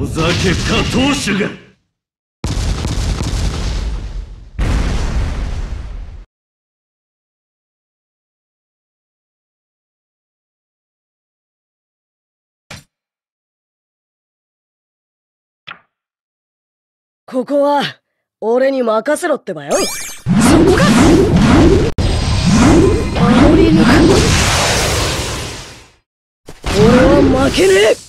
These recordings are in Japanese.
結果投手が。ここは俺に任せろってばよ。そこか。守り抜く俺は負けねえ。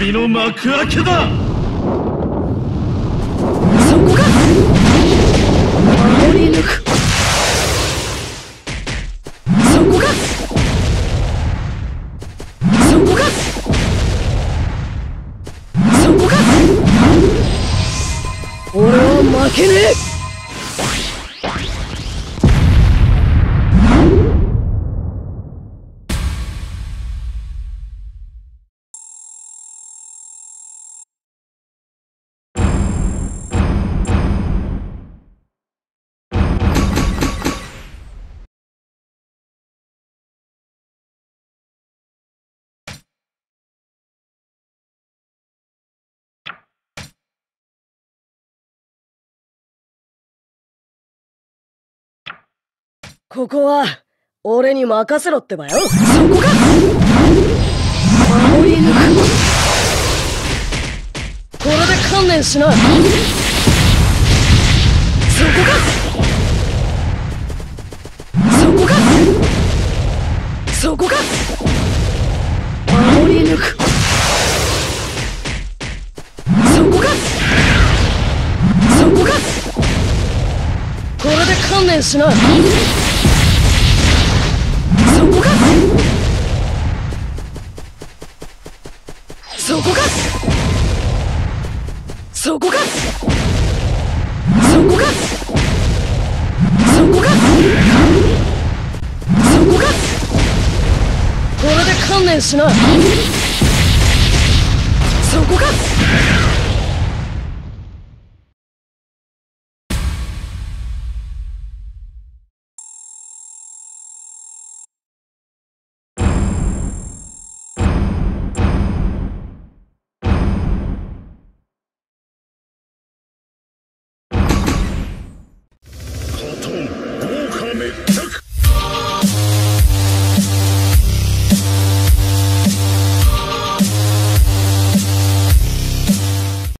びの幕開けだ。そこか守り抜く。そこかそこかそこか俺は負けねえ。ここは俺に任せろってばよ。そこか。守り抜くこれで観念しなそこか。そこか。そこか。守り抜く。そこか。そこか。これで観念しなそこか。そこか。そこか。そこか。そこか。これで観念しなそこか。